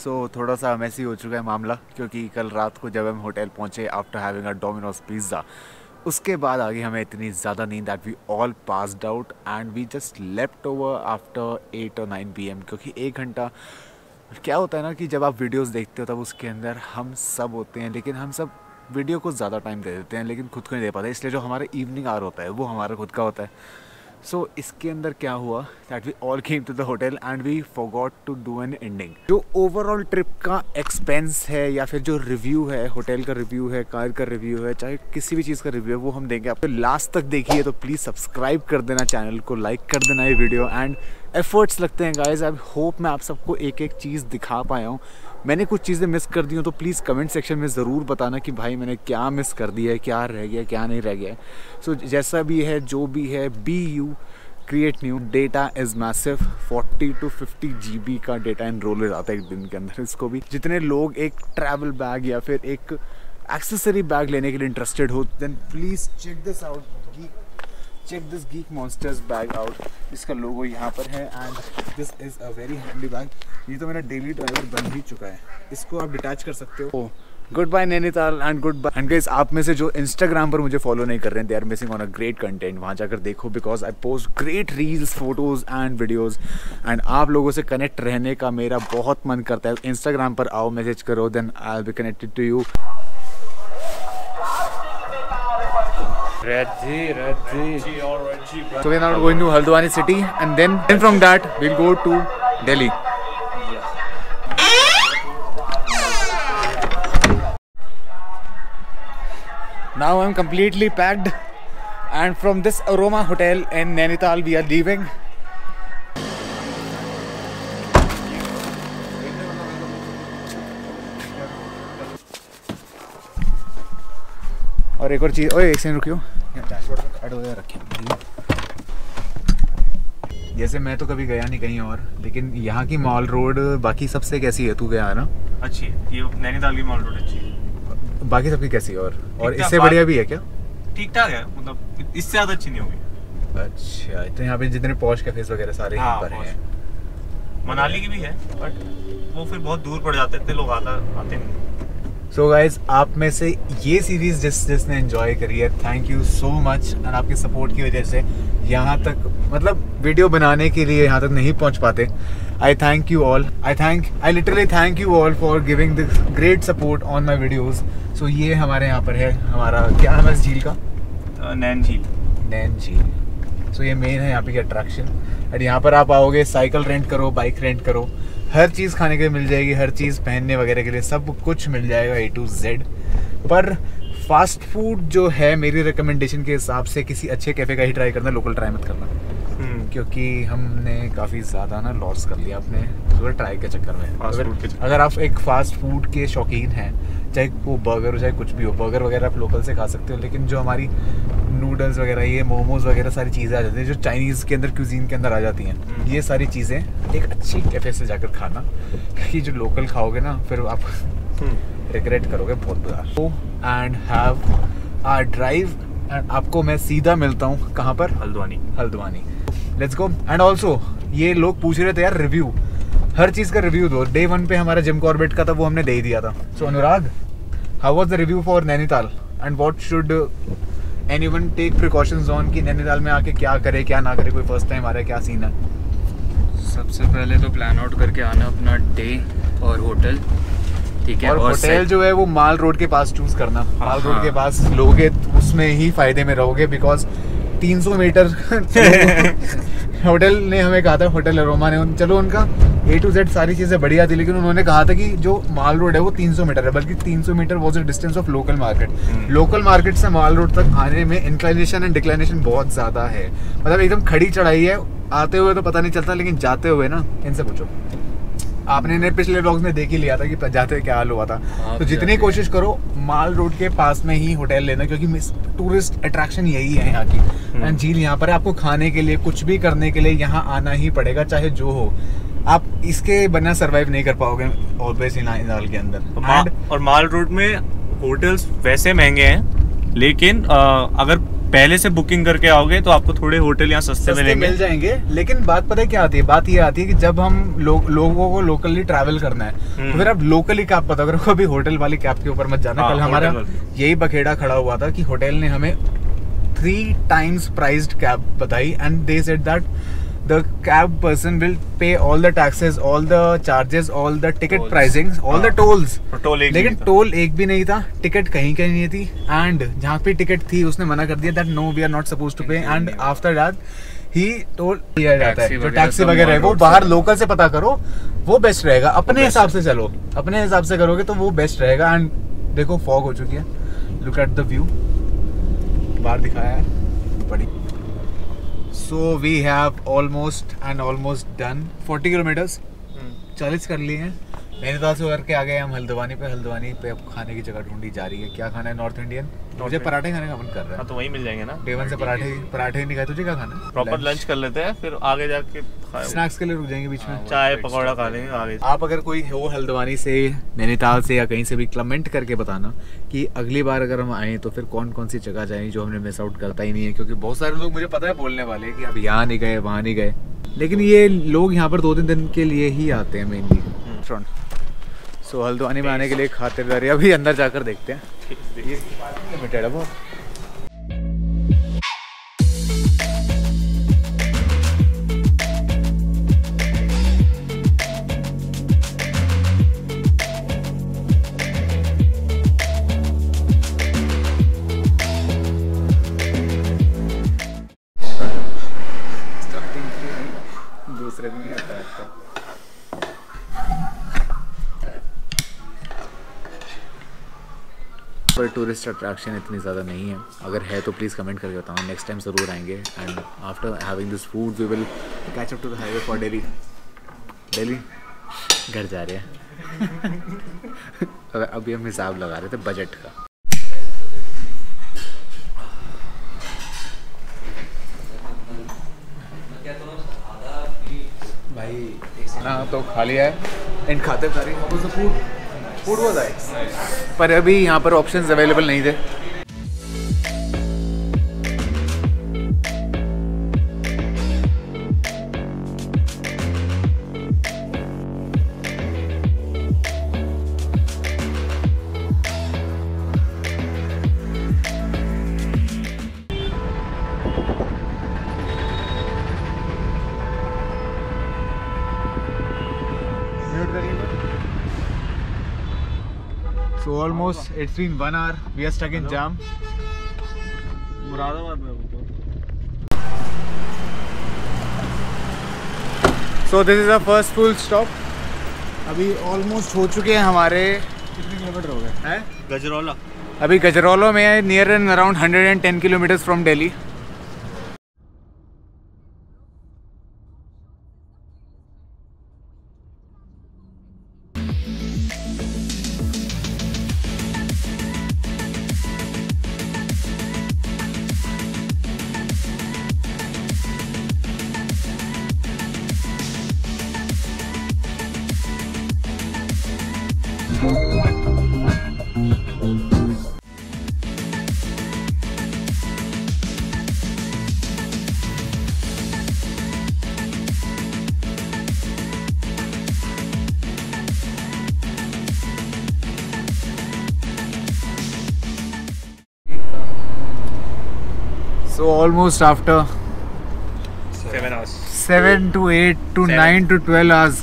सो so, थोड़ा सा मैसी हो चुका है मामला क्योंकि कल रात को जब हम होटल पहुँचे after having a Domino's pizza उसके बाद आगे हमें इतनी ज़्यादा नींद that we all passed out and we just left over after eight और नाइन पीएम क्योंकि एक घंटा क्या होता है ना कि जब आप वीडियोस देखते हो तब उसके अंदर हम सब होते हैं लेकिन हम सब वीडियो को ज़्यादा टाइम दे देते हैं लेकिन खुद को नहीं दे पाते इसलिए जो हमारा इवनिंग आवर होता है वो हमारा खुद का होता है। सो so, इसके अंदर क्या हुआ that we all came to the hotel and we forgot to do an ending जो ओवरऑल ट्रिप का एक्सपेंस है या फिर जो रिव्यू है होटल का रिव्यू है कार का रिव्यू है चाहे किसी भी चीज़ का रिव्यू है वो हम देंगे आपको। लास्ट तक देखिए तो प्लीज़ सब्सक्राइब कर देना चैनल को लाइक कर देना ये वीडियो एंड एफर्ट्स लगते हैं गाइज़ आई होप मैं आप सबको एक एक चीज़ दिखा पाया हूँ। मैंने कुछ चीज़ें मिस कर दी हूँ तो प्लीज़ कमेंट सेक्शन में ज़रूर बताना कि भाई मैंने क्या मिस कर दिया है क्या रह गया क्या नहीं रह गया सो so, जैसा भी है जो भी है be you create new data is massive 40 to 50 GB का डेटा इनरोल हो जाता है एक दिन के अंदर इसको भी। जितने लोग एक ट्रैवल बैग या फिर एक एक्सेसरी बैग लेने के लिए इंटरेस्टेड हो then please check this out check this geek monsters bag out इसका लोगो यहाँ पर है and this is a very handy bag ये तो मेरा डेली ड्राइवर बन ही चुका है। इसको आप डिटैच कर सकते हो। Good bye Nainital and good bye and guys आप में से जो इंस्टाग्राम पर मुझे फॉलो नहीं कर रहे हैं they are missing on a great content वहाँ जाकर देखो because I post great reels photos and videos and आप लोगों से कनेक्ट रहने का मेरा बहुत मन करता है। इंस्टाग्राम पर आओ मैसेज करो then I be connected to you Reggie, Reggie. So we are now going to Haldwani city and then, then from that we'll go to Delhi. Now I'm completely packed and from this Aroma Hotel in Nainital we are leaving. और एक और चीज़ ओए एक second रुकियो। Dashboard में card वगैरह रखे। जैसे मैं तो कभी गया नहीं कहीं और लेकिन यहाँ की मॉल रोड बाकी सबसे कैसी है? तू गया ना? अच्छी है। ये नैनीताल की मॉल रोड अच्छी है। बाकी सबकी कैसी है और? और इससे बढ़िया भी है क्या? ठीक ठाक है मतलब इससे ज़्यादा अच्छी नहीं होगी। अच्छा तो यहाँ पे जितने पॉश कैफेज वगैरह सारे हाँ, यहाँ पर हैं। मनाली की भी है बट वो फिर बहुत दूर पड़ जाते हैं लोग आता आते नहीं। सो so गाइज़ आप में से ये सीरीज़ जिस जिसने एंजॉय करी है thank you so much and आपके सपोर्ट की वजह से यहाँ तक मतलब वीडियो बनाने के लिए यहाँ तक नहीं पहुँच पाते। I thank you all I thank I literally thank you all for giving the great support on my videos so ये हमारे यहाँ पर है हमारा क्या नाम है इस झील का? नैन झील। नैन झील। सो ये मेन है यहाँ पे की अट्रैक्शन एंड यहाँ पर आप आओगे साइकिल रेंट करो बाइक रेंट करो हर चीज़ खाने के लिए मिल जाएगी हर चीज़ पहनने वगैरह के लिए सब कुछ मिल जाएगा ए टू जेड पर फास्ट फ़ूड जो है मेरी रिकमेंडेशन के हिसाब से किसी अच्छे कैफ़े का ही ट्राई करना लोकल ट्राई मत करना। हम्म। क्योंकि हमने काफ़ी ज़्यादा ना लॉस कर लिया अपने अगर ट्राई के चक्कर में। अगर, अगर आप एक फास्ट फ़ूड के शौकीन हैं चाहे वो बर्गर हो चाहे कुछ भी हो बर्गर वगैरह आप लोकल से खा सकते हो लेकिन जो हमारी नूडल्स वगैरह ये मोमोज वगैरह सारी चीज़ें आ जाती हैं जो चाइनीज़ के अंदर क्यूजीन के अंदर आ जाती हैं हम्म। ये सारी चीज़ें एक अच्छी कैफ़े से जाकर खाना क्योंकि जो लोकल खाओगे ना फिर आप रिग्रेट हम्म। करोगे बहुत बुरा। And have a drive and आपको मैं सीधा मिलता हूँ कहाँ पर? Haldwani. Haldwani. Let's go and also ये लोग पूछ रहे थे यार रिव्यू हर चीज़ का रिव्यू दो। डे वन पे हमारा जिम कॉर्बेट का था वो हमने दे ही दिया था। So Anurag how was the review for Nainital and what should anyone take precautions on कि नैनीताल में आके क्या करे क्या ना करे कोई फ़र्स्ट टाइम आ रहा है क्या सीन है? सबसे पहले तो प्लान आउट करके आना अपना डे और होटल ठीक है और, और होटल जो है वो माल रोड के पास चूज़ करना। हाँ, माल रोड हाँ। के पास लोगे उसमें ही फ़ायदे में रहोगे बिकॉज़ 300 मीटर होटल ने हमें कहा था होटल अरोमा ने। उन चलो उनका ए टू जेड सारी चीज़ें बढ़िया थी लेकिन उन्होंने कहा था कि जो माल रोड है वो 300 मीटर है बल्कि 300 meter was the distance of local market. Local market से माल रोड तक आने में इंक्लाइनेशन एंड डिक्लाइनेशन बहुत ज़्यादा है। मतलब एकदम खड़ी चढ़ाई है आते हुए तो पता नहीं चलता लेकिन जाते हुए ना इनसे पूछो। आपने ने पिछले ब्लॉग्स में देख ही लिया था कि जाते क्या हाल हुआ था। तो जितनी कोशिश करो माल रोड के पास में ही होटल लेना क्योंकि टूरिस्ट अट्रैक्शन यही है यहाँ की। हम्म। एंड झील यहाँ पर है, आपको खाने के लिए कुछ भी करने के लिए यहाँ आना ही पड़ेगा चाहे जो हो। आप इसके बिना सरवाइव नहीं कर पाओगे ऑलवेज इनाल के अंदर। मा, और माल रोड में होटल्स वैसे महँगे हैं लेकिन अ, अगर पहले से बुकिंग करके आओगे तो आपको थोड़े होटल यहाँ सस्ते मिलेंगे। मिल जाएँगे लेकिन बात पता है क्या आती है? बात ये आती है कि जब हम लो, लोगों को लोकली ट्रैवल करना है हम्म। तो फिर आप लोकली कैब पता करो कभी होटल वाली कैब के ऊपर मत जाना। हाँ, कल हमारा यही बखेड़ा खड़ा हुआ था कि होटल ने हमें थ्री टाइम्स प्राइज्ड कैब बताई and they said that the cab person will pay all the taxes all the charges all the ticket Tolls. Pricing all the हाँ। टोल्स और टोल एक लेकिन। टोल एक भी नहीं था टिकट कहीं कहीं नहीं थी एंड जहाँ पे टिकट थी उसने मना कर दिया that no we are not suppose to pay and after that he toll दिया जाता है Taxi जो टैक्सी वगैरह है वो बाहर। लोकल से पता करो वो बेस्ट रहेगा अपने हिसाब से चलो अपने हिसाब से करोगे तो वो बेस्ट रहेगा एंड देखो फॉग हो चुकी है लुक एट द व्यू बाहर दिखाया है बड़ी so we have almost and almost done 40 kilometres. चालीस कर लिए हैं। नैनीताल से उतर के आ गए हम हल्द्वानी पे हल्द्वानी पे अब खाने की जगह ढूंढी जा रही है। क्या खाना है नॉर्थ इंडियन मुझे पराठे खाने का मन कर रहा हाँ। है तो वहीं मिल जाएँगे ना। डेवन से पराठे पराठे नहीं खाए तुझे क्या खाना है? प्रॉपर लंच कर लेते हैं फिर आगे जाके स्नैक्स के लिए रुक जाएँगे बीच में। हाँ, चाय पकौड़ा खा लेंगे आगे। आप अगर कोई हो हल्द्वानी से नैनीताल से या कहीं से भी कमेंट करके बताना कि अगली बार अगर हम आए तो फिर कौन कौन सी जगह जाएँ जो हमने मिस आउट करता ही नहीं है। क्योंकि बहुत सारे लोग मुझे पता है बोलने वाले हैं कि अब यहाँ नहीं गए वहाँ नहीं गए। लेकिन ये लोग यहाँ पर दो तीन दिन के लिए ही आते हैं मेनली फ्रंट सो हल्द्वानी में आने के लिए खातिरदारी। अभी अंदर जाकर देखते हैं। लिमिटेड है बहुत। टूरिस्ट अट्रैक्शन इतनी ज़्यादा नहीं है। अगर है तो प्लीज़ कमेंट करके बताओ। नेक्स्ट टाइम ज़रूर आएँगे। And after having this food we will catch up to the highway for Delhi Delhi घर जा रहे हैं। अभी हम हिसाब लगा रहे थे बजट का। भाई हाँ तो खा लिया है। एंड खाते सारी। फ़ूड फ़ूड वाज नाइस पर अभी यहाँ पर ऑप्शंस अवेलेबल नहीं थे। So almost it's been one hour. We are stuck in jam. Moradabad में So this is our first full stop. अभी ऑलमोस्ट हो चुके हैं हमारे कितने किलोमीटर हो गए हैं गजरौला अभी गजरौलो में है near and around 110 kilometres from Delhi So almost after seven hours 7 to 8 to Seven. 9 to 12 hours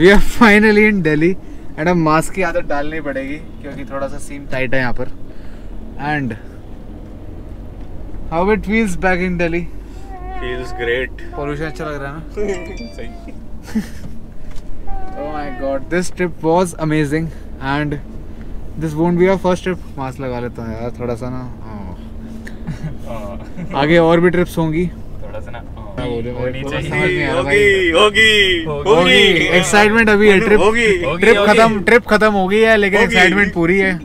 we are finally in Delhi and अब मास्क की आदत डालनी पड़ेगी क्योंकि थोड़ा सा सीम टाइट है यहाँ पर and how it feels back in Delhi feels great pollution अच्छा लग रहा है ना सही Oh my god, this trip was amazing and this won't be our first trip. Mask लगा लेता हूँ यार थोड़ा सा ना हाँ। आगे और भी ट्रिप्स होंगी। थोड़ा सा ना एक्साइटमेंट अभी है ट्रिप ट्रिप खत्म ट्रिप खत्म हो गई है लेकिन एक्साइटमेंट पूरी है।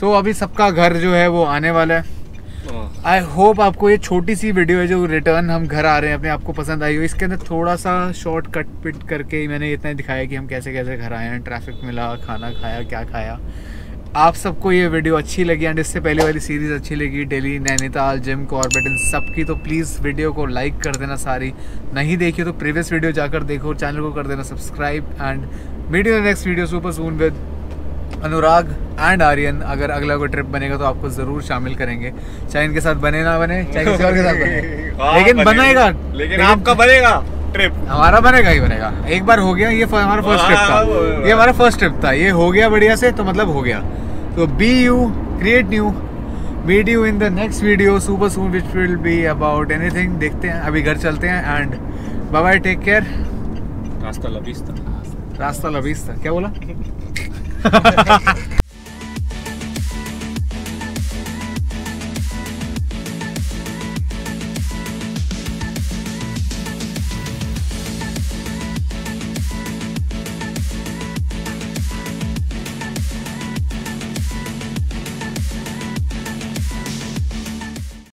सो अभी सबका घर जो है वो आने वाला है। हाँ। आई होप आपको ये छोटी सी वीडियो है जो रिटर्न हम घर आ रहे हैं अपने आपको पसंद आई हो। इसके अंदर थोड़ा सा शॉर्ट कट पिट करके मैंने इतना दिखाया कि हम कैसे कैसे घर आए हैं ट्रैफ़िक मिला खाना खाया क्या खाया। आप सबको ये वीडियो अच्छी लगी एंड इससे पहले वाली सीरीज़ अच्छी लगी डेली नैनीताल जिम कॉर्बेट इन सब की तो प्लीज़ वीडियो को लाइक कर देना सारी। नहीं देखी तो प्रीवियस वीडियो जाकर देखो चैनल को कर देना subscribe and meet in next video super soon with Anurag and Aryan अगर अगला कोई ट्रिप बनेगा तो आपको ज़रूर शामिल करेंगे। चाहे इनके साथ बने ना बने चाहे किसी और के साथ बने। हाँ, लेकिन बनेगा। लेकिन आपका बनेगा। ट्रिप हमारा बनेगा ही बनेगा। एक बार हो गया ये हमारा फ़र्स्ट ट्रिप हाँ, था ये हमारा फ़र्स्ट ट्रिप था। ये हो गया बढ़िया से तो मतलब हो गया। तो be you create new meet you in the next video super soon which will be about anything देखते हैं अभी घर चलते हैं and bye bye take care रास्ता लबीस था। रास्ता लबीस था। क्या बोला?